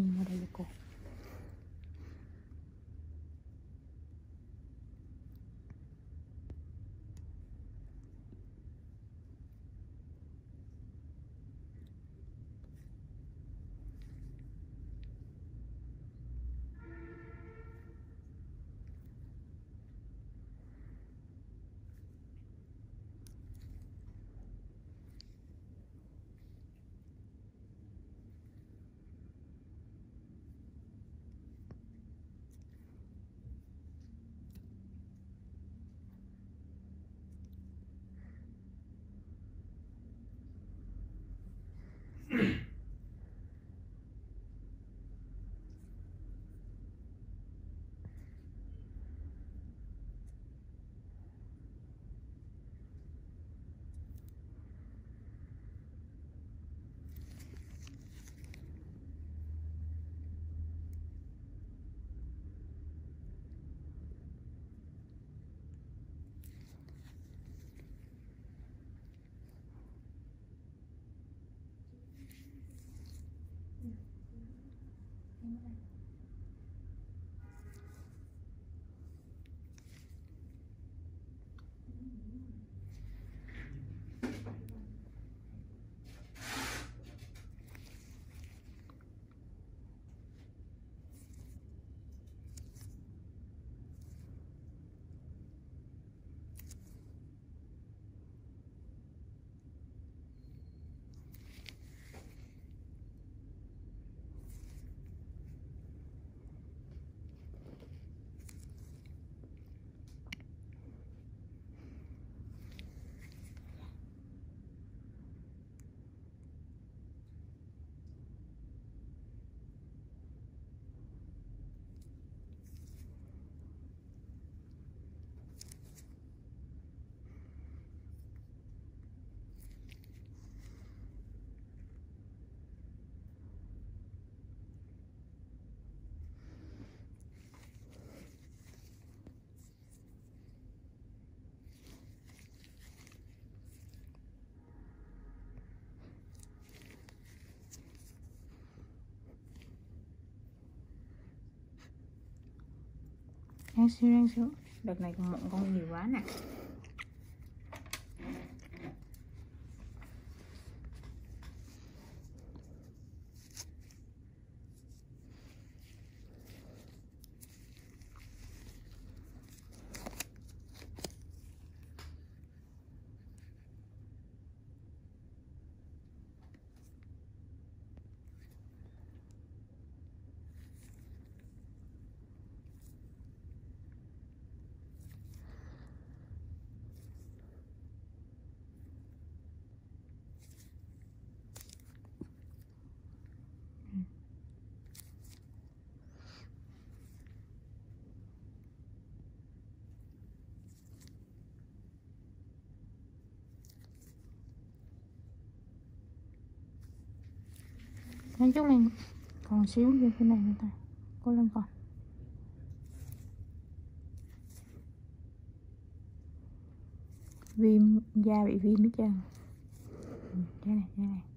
にまで行こう Mm-hmm. cô đang siêu đang siêu. Đợt này còn mụn con nhiều quá nè. Nói chút mình còn xíu như thế này người ta cố lên còn. Viêm, da bị viêm hết trơn. Ừ, cái này cái này.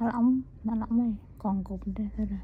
Nó lỏng nó lỏng rồi. Còn cục đây thôi rồi?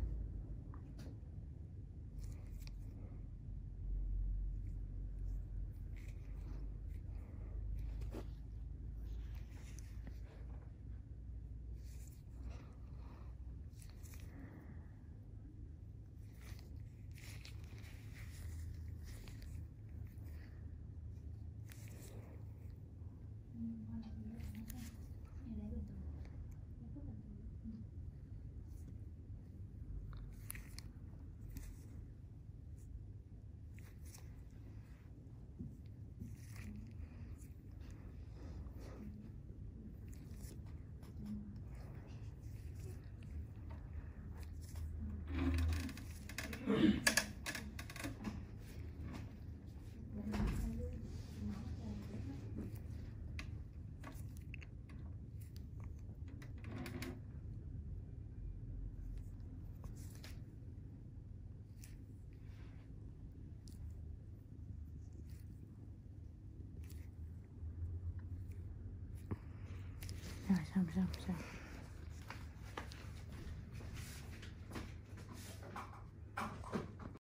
不是啊不